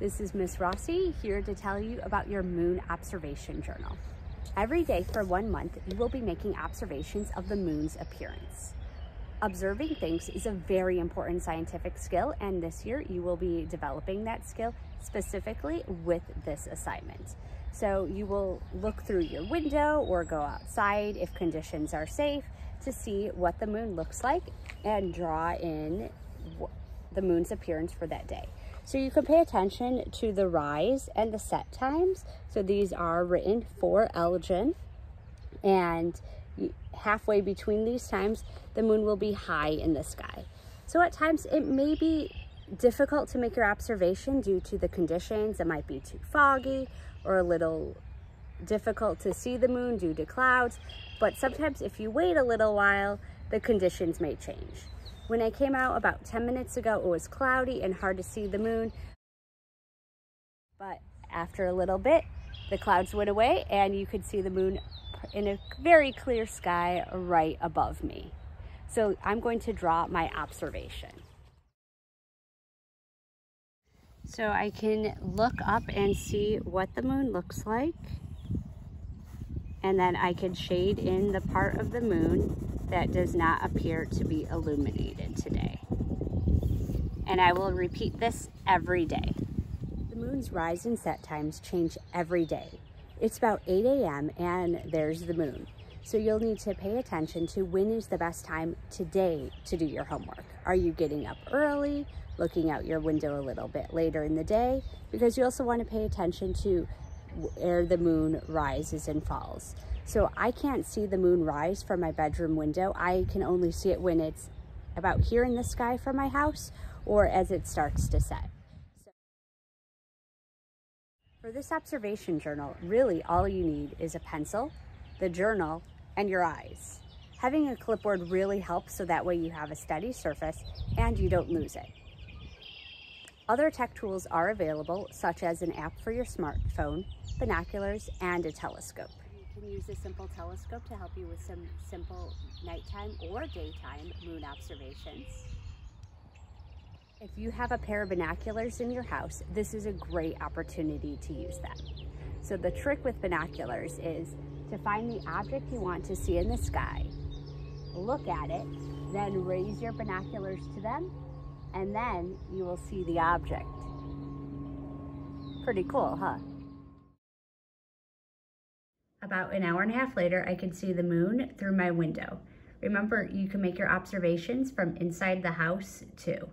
This is Miss Rossi here to tell you about your moon observation journal. Every day for one month, you will be making observations of the moon's appearance. Observing things is a very important scientific skill, and this year you will be developing that skill specifically with this assignment. So you will look through your window or go outside if conditions are safe to see what the moon looks like and draw in the moon's appearance for that day. So you can pay attention to the rise and the set times. So these are written for Elgin and halfway between these times, the moon will be high in the sky. So at times it may be difficult to make your observation due to the conditions. It might be too foggy or a little difficult to see the moon due to clouds. But sometimes if you wait a little while, the conditions may change. When I came out about 10 minutes ago, it was cloudy and hard to see the moon. But after a little bit, the clouds went away and you could see the moon in a very clear sky right above me. So I'm going to draw my observation. So I can look up and see what the moon looks like. And then I can shade in the part of the moon that does not appear to be illuminated today. And I will repeat this every day. The moon's rise and set times change every day. It's about 8 a.m. and there's the moon. So you'll need to pay attention to when is the best time today to do your homework. Are you getting up early? looking out your window a little bit later in the day because you also want to pay attention to where the moon rises and falls. So I can't see the moon rise from my bedroom window. I can only see it when it's about here in the sky from my house or as it starts to set. So for this observation journal, really all you need is a pencil, the journal, and your eyes. Having a clipboard really helps so that way you have a steady surface and you don't lose it. Other tech tools are available, such as an app for your smartphone, binoculars, and a telescope. You can use a simple telescope to help you with some simple nighttime or daytime moon observations. If you have a pair of binoculars in your house, this is a great opportunity to use them. So the trick with binoculars is to find the object you want to see in the sky, look at it, then raise your binoculars to them and then you will see the object. Pretty cool, huh? About an hour and a half later, I could see the moon through my window. Remember, you can make your observations from inside the house too.